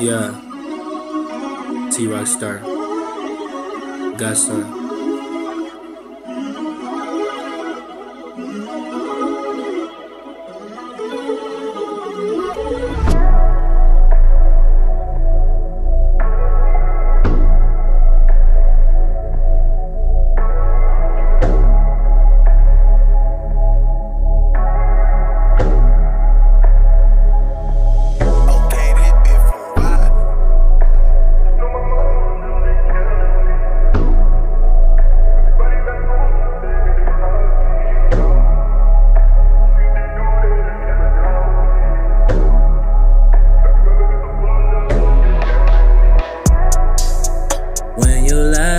Yeah. T Rockstar. Got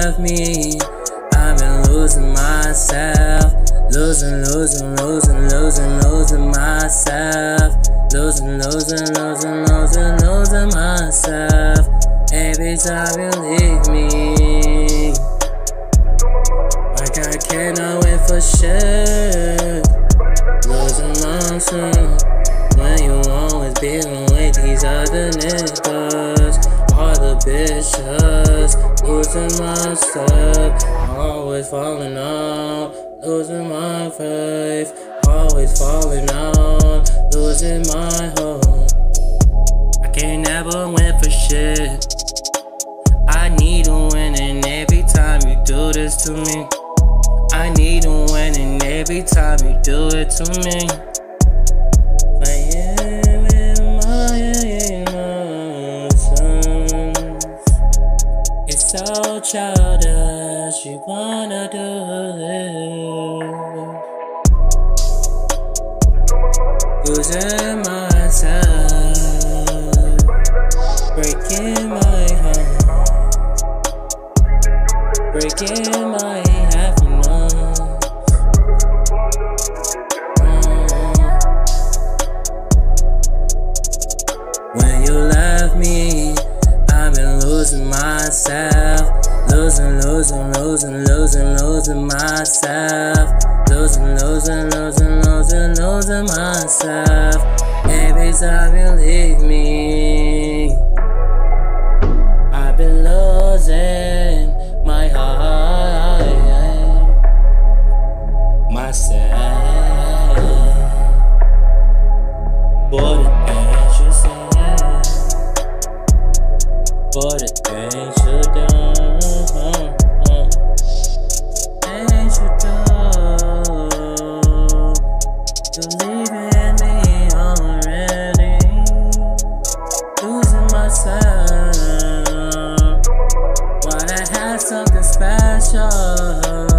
some. me. I've been losing myself. Losing, losing, losing, losing, losing myself. Losing, losing, losing, losing, losing myself. Every time you leave me. Like I cannot wait for shit. Losing myself. When you always being with these other niggas. Bitches losing my stuff, always falling out, losing my faith, always falling out, losing my hope. I can't never win for shit. I need a winning every time you do this to me. I need a winning every time you do it to me. So childish, you wanna do this. Losing myself, breaking my heart, breaking losing, losing, losing, losing myself. Losing, losing, losing, losing, losing myself. Every time you leave me, I've been losing my heart, myself. Boy, the things you say, boy, the You're leaving me already. Losing myself. Wanna have something special.